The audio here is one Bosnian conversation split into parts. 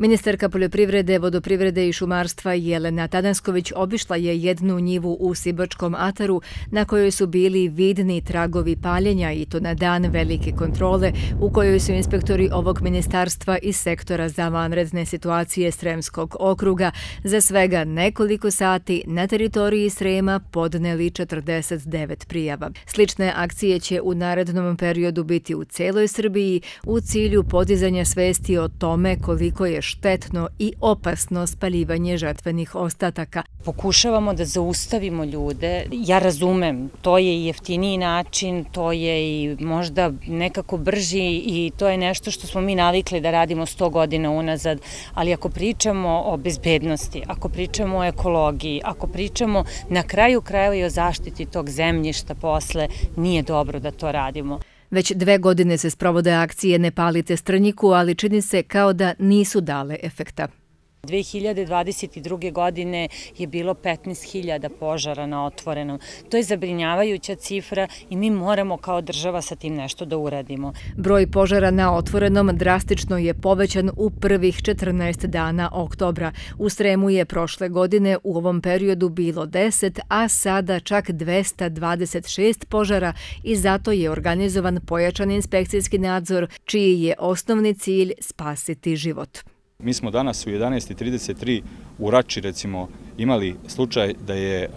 Ministarka poljoprivrede, vodoprivrede i šumarstva Jelena Tadansković obišla je jednu njivu u Sibačkom ataru na kojoj su bili vidni tragovi paljenja i to na dan velike kontrole u kojoj su inspektori ovog ministarstva iz sektora za vanredne situacije Sremskog okruga za svega nekoliko sati na teritoriji Srema podneli 49 prijava. Slične akcije će u narednom periodu biti u celoj Srbiji u cilju podizanja svesti o tome koliko je štetno i opasno spaljivanje žetvenih ostataka. Pokušavamo da zaustavimo ljude. Ja razumem, to je i jeftiniji način, to je i možda nekako brži i to je nešto što smo mi navikli da radimo 100 godina unazad, ali ako pričamo o bezbednosti, ako pričamo o ekologiji, ako pričamo na kraju krajeva i o zaštiti tog zemljišta posle, nije dobro da to radimo. Već dve godine se sprovode akcije Ne palite strnjiku, ali čini se kao da nisu dale efekta. 2022. godine je bilo 15.000 požara na otvorenom. To je zabrinjavajuća cifra i mi moramo kao država sa tim nešto da uradimo. Broj požara na otvorenom drastično je povećan u prvih 14 dana oktobra. U Sremu je prošle godine u ovom periodu bilo 10, a sada čak 226 požara i zato je organizovan pojačan inspekcijski nadzor, čiji je osnovni cilj spasiti život. Mi smo danas u 11.33 u Rači recimo imali slučaj da je e,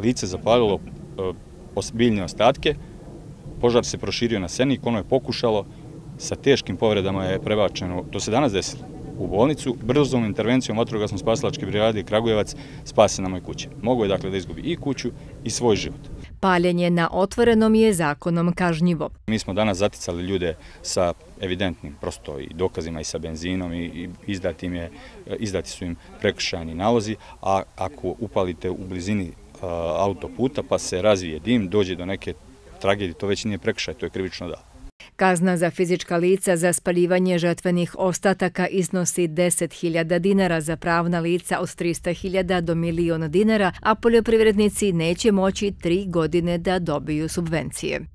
lice zapalilo e, biljne ostatke, požar se proširio na senik, ono je pokušalo, sa teškim povredama je prebačeno, to se danas desilo, u bolnicu, brzom intervencijom otrogasno spasilačke brigade Kragujevac spase na moj kuće. Mogu je dakle da izgubi i kuću i svoj život. Paljenje na otvorenom je zakonom kažnjivo. Mi smo danas zaticali ljude sa evidentnim prosto i dokazima i sa benzinom i je, izdati su im prekršajni nalozi, a ako upalite u blizini autoputa pa se razvije dim, dođe do neke tragedije, to već nije prekršaj, to je krivično da. Kazna za fizička lica za spaljivanje žetvenih ostataka iznosi 10.000 dinara za pravna lica od 300.000 do milijona dinara, a poljoprivrednici neće moći tri godine da dobiju subvencije.